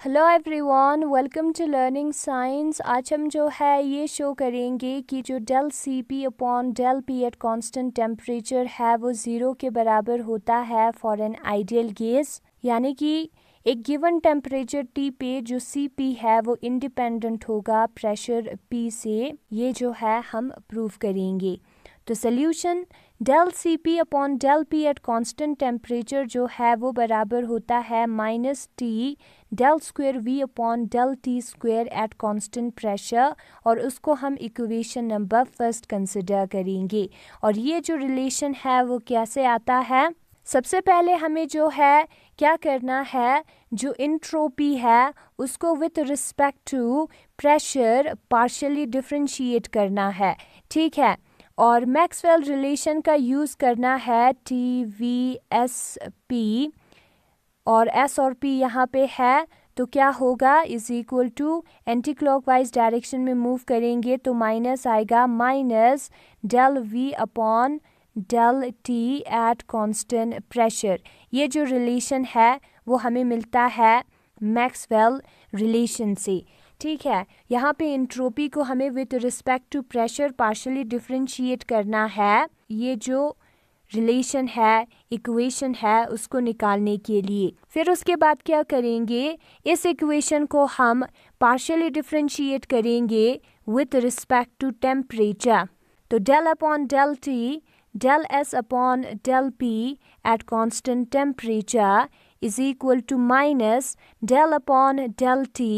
Hello everyone welcome to learning science आज हम जो है ये शो करेंगे कि जो del C P upon del P at constant temperature है, वो ज़ीरो के बराबर होता है फॉर एन आइडियल गैस यानी कि एक गिवन टेम्परेचर टी पे जो सी पी है, वो इंडिपेंडेंट होगा प्रेशर पी से. ये जो है हम प्रूव करेंगे. तो solution del C P upon del P at constant temperature जो है वो बराबर होता है minus T del square V upon del T square at constant pressure और उसको हम इक्वेशन नंबर फ़र्स्ट कंसिडर करेंगे। और ये जो रिलेशन है वो कैसे आता है? सबसे पहले हमें जो है, क्या करना है? जो इंट्रोपी है, उसको with respect to pressure partially differentiate करना है। ठीक है? और मैक्सवेल रिलेशन का यूज़ करना है टी वी एस पी और एस और पी यहाँ पे है तो क्या होगा? Is equal to anticlockwise direction में मूव करेंगे तो माइनस आएगा minus del V upon del T at constant pressure ये जो रिलेशन है, वो हमें मिलता है मैक्सवेल रिलेशन से। ठीक है, यहाँ पे इंट्रोपी को हमें with respect to pressure partially differentiate करना है। ये जो रिलेशन है इक्वेशन है, उसको निकालने के लिए। फिर उसके बाद क्या करेंगे? इस इक्वेशन को हम पार्शली डिफ्रेंशिएट करेंगे विथ रिस्पेक्ट टू टेम्परेचर तो del upon del T del S upon del P at constant temperature is equal to minus del upon del T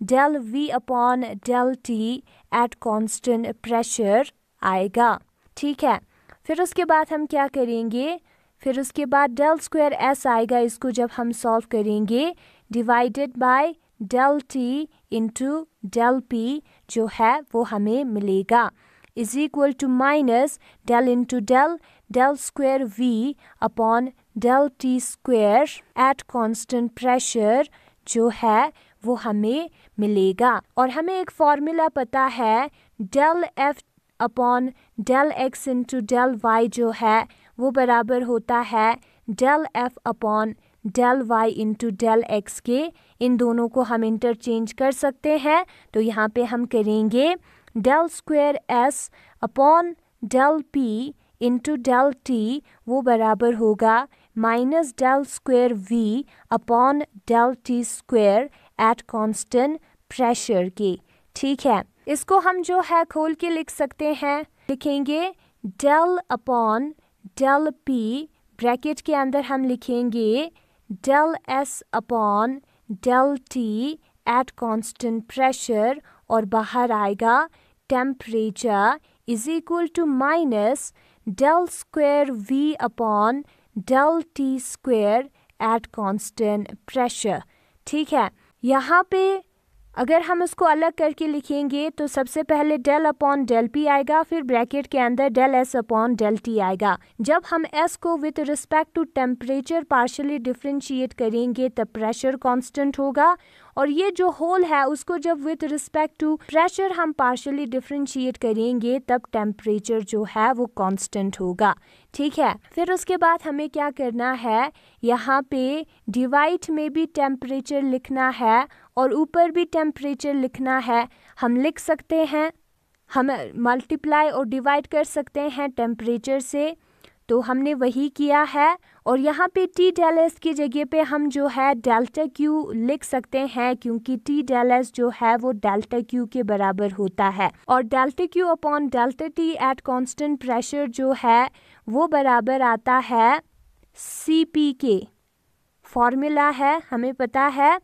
del V upon del T at constant pressure आएगा। ठीक है? फिर उसके बाद हम क्या करेंगे? फिर उसके बाद डेल स्क्वायर एस आएगा, इसको जब हम सॉल्व करेंगे divided by del T into del P जो है, वो हमें मिलेगा। Is equal to minus del into del del square V upon del T square at constant pressure जो है वो हमें मिलेगा। और हमें एक फॉर्मूला पता है del F upon del X into del Y जो है, वो बराबर होता है del F upon del Y into del X के। इन दोनों को हम इंटरचेंज कर सकते हैं। तो यहाँ पे हम करेंगे del square S upon del P into del T वो बराबर होगा minus del square V upon del T square at constant pressure के, ठीक है? इसको हम जो है खोल के लिख सकते हैं, लिखेंगे del upon del P bracket के अंदर हम लिखेंगे del S upon del T at constant pressure और बाहर आएगा temperature is equal to minus del square V upon del T square at constant pressure ठीक है? यहाँ पे अगर हम इसको अलग करके लिखेंगे तो सबसे पहले डेल अपॉन डेल पी आएगा, फिर ब्रैकेट के अंदर del S upon del T आएगा। जब हम एस को with respect to temperature partially differentiate करेंगे, तब प्रेशर कांस्टेंट होगा। और ये जो होल है, उसको जब विथ रिस्पेक्ट टू प्रेशर हम पार्शली डिफ्रेंशिएट करेंगे, तब टेम्परेचर जो है, वो कांस्टेंट होगा। ठीक है? फिर उसके बाद हमें क्या करना है? यहाँ पे डिवाइड में भी टेम्परेचर लिखना है और ऊपर भी टेम्परेचर लिखना है। हम लिख सकते हैं, हम मल्टीप्लाई और डिवाइड कर सकते हैं टेम्परेचर से। तो हमने वही किया है। और यहाँ पे टी डेल एस की जगह पे हम जो है डेल्टा क्यू लिख सकते हैं क्योंकि टी डेल एस जो है वो डेल्टा क्यू के बराबर होता है। और delta Q upon delta T at constant pressure जो है वो बराबर आता है सी पी के फॉर्मूला है, हमें पता है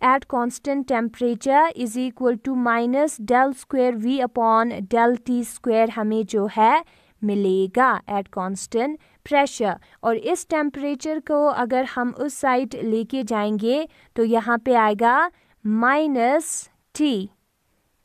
at constant temperature is equal to minus del square V upon del T square हमें जो है मिलेगा एट कांस्टेंट प्रेशर और इस टेम्परेचर को अगर हम उस साइड लेके जाएँगे तो यहाँ पे आएगा माइनस टी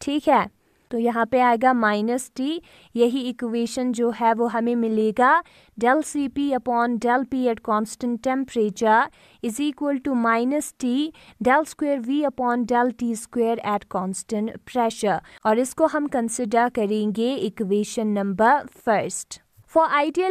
ठीक है? तो यहाँ पे आएगा माइनस टी यही इक्वेशन जो है वो हमें मिलेगा del C P upon del P at constant temperature is equal to minus T del square V upon del T square at constant pressure और इसको हम कंसिडर करेंगे equation number first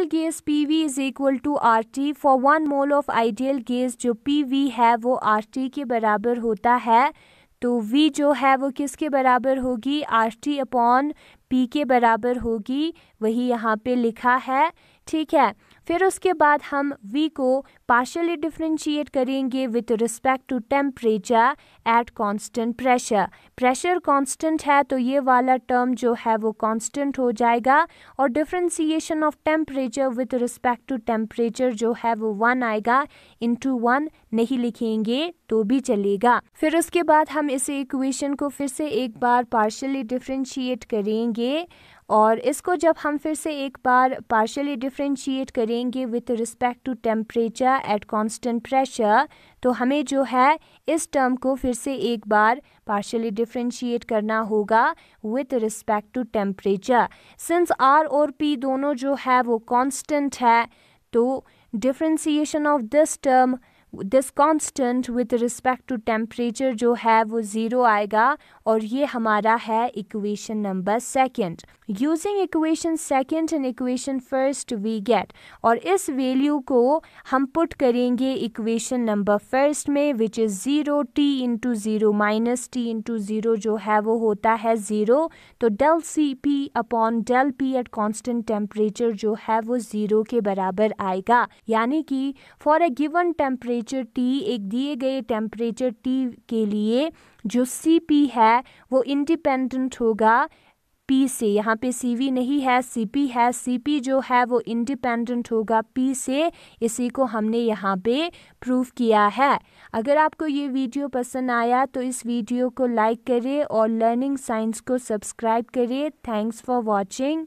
gas P V is equal to R T for one mole of ideal gas जो V है, वो T के बराबर होता है। तो v जो है, वो किसके बराबर होगी? आर टी अपॉन पी के बराबर होगी। वही यहाँ पे लिखा है। ठीक है? फिर उसके बाद हम v को पार्शली डिफ्रेंशिएट करेंगे with respect to temperature at constant pressure pressure constant है तो ये वाला टर्म जो है वो कांस्टेंट हो जाएगा और differentiation of temperature with respect to temperature जो है वो वन आएगा. इनटू वन नहीं लिखेंगे तो भी चलेगा. फिर उसके बाद हम इस इक्वेशन को फिर से एक बार पार्शली डिफ्रेंशिएट करेंगे और इसको जब हम फिर से एक बार पार्शली डिफ्रेंशिएट करेंगे with respect to temperature at constant pressure तो हमें जो है, इस टर्म को फिर से एक बार पार्शली डिफ्रेंशिएट करना होगा with respect to temperature since R और पी दोनों जो है, वो कांस्टेंट है तो differentiation of this term this constant with respect to temperature जो है, वो ज़ीरो आएगा और ये हमारा है equation number second using equation second and equation first we get और इस वैल्यू को हम पुट करेंगे इक्वेशन नंबर फ़र्स्ट में which is zero T into zero minus T into zero जो है वो होता है ज़ीरो तो del C P upon del P at constant temperature जो है वो ज़ीरो के बराबर आएगा. यानी कि for a given temperature T एक दिए गए टेम्परेचर टी के लिए जो सी पी है, वो इंडिपेंडेंट होगा. पी से, यहाँ पे सी वी नहीं है सी पी है सी पी जो है वो इंडिपेंडेंट होगा पी से, इसी को हमने यहाँ पे प्रूव किया है। अगर आपको ये वीडियो पसंद आया तो इस वीडियो को लाइक करें और लर्निंग साइंस को सब्सक्राइब करें। Thanks for watching